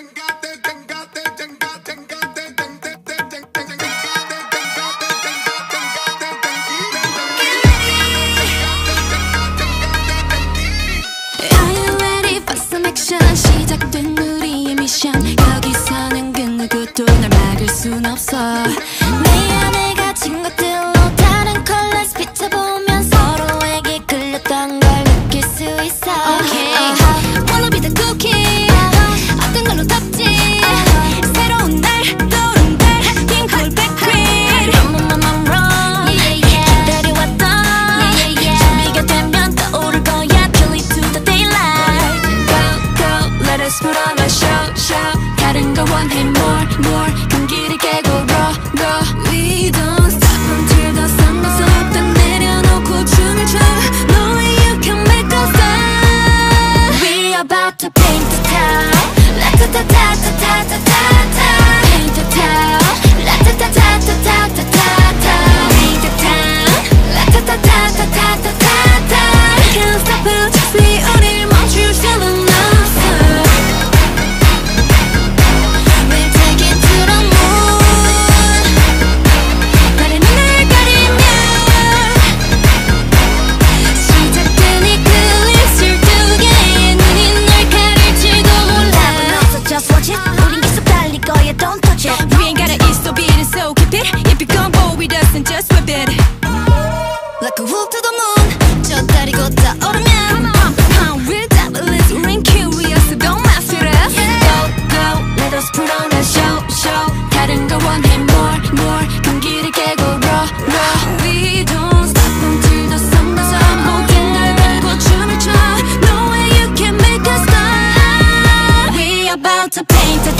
시작된 하, 코노비드 쿠키. okay. uh, wanna be the cookie Just put on a show, show. 다른 거 원해 more, more. 큰 깨고 to paint